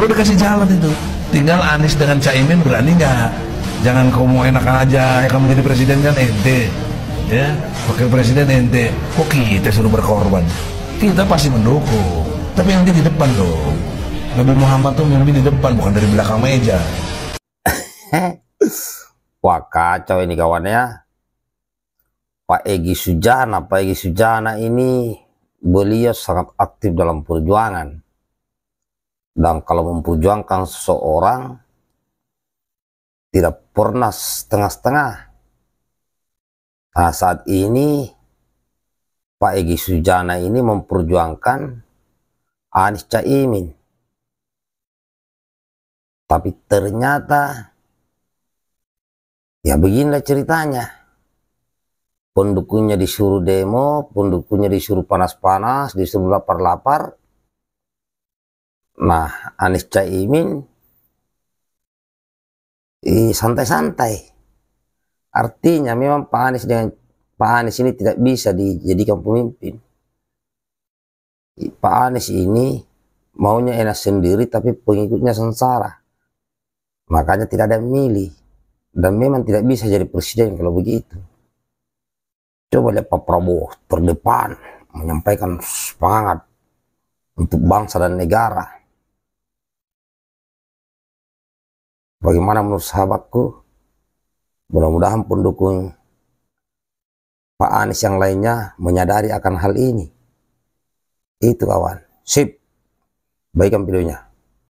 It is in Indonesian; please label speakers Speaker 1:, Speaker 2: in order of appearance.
Speaker 1: udah dikasih jalan itu. Tinggal Anies dengan Caimin berani nggak? Jangan kau mau enak aja ya kamu jadi presiden kan ente. Ya wakil presiden ente. Kok kita suruh berkorban? Kita pasti mendukung. Tapi yang di depan dong. Nabi Muhammad tuh yang di depan bukan dari belakang meja.
Speaker 2: Wah kacau ini kawannya. Pak Egi Sujana Pak Egi Sujana ini beliau sangat aktif dalam perjuangan dan kalau memperjuangkan seseorang tidak pernah setengah-setengah. Nah saat ini Pak Egi Sujana ini memperjuangkan Anies Caimin. Tapi ternyata ya beginilah ceritanya. Pendukungnya disuruh demo pendukungnya disuruh panas-panas disuruh lapar-lapar Nah, Anies Caimin santai-santai. Artinya memang Pak Anies dengan Pak Anies ini tidak bisa dijadikan pemimpin. Pak Anies ini maunya enak sendiri tapi pengikutnya sengsara. Makanya tidak ada milih. Dan memang tidak bisa jadi presiden kalau begitu. Coba lihat Pak Prabowo terdepan menyampaikan semangat untuk bangsa dan negara Bagaimana menurut sahabatku? Mudah-mudahan pendukung Pak Anies yang lainnya menyadari akan hal ini. Itu kawan. Sip. Baikkan videonya.